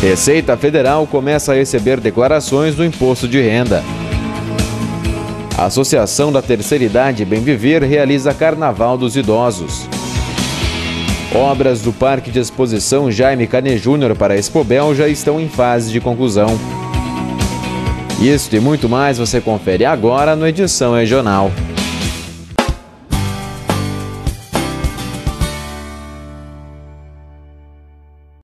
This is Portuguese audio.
Receita Federal começa a receber declarações do imposto de renda. A Associação da Terceira Idade Bem Viver realiza Carnaval dos Idosos. Obras do Parque de Exposição Jaime Cane Júnior para a Expobel já estão em fase de conclusão. Isso e muito mais você confere agora no Edição Regional.